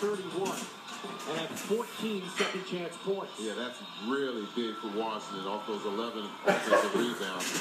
31 and have 14 second chance points. Yeah, that's really big for Washington off those 11 offensive rebounds.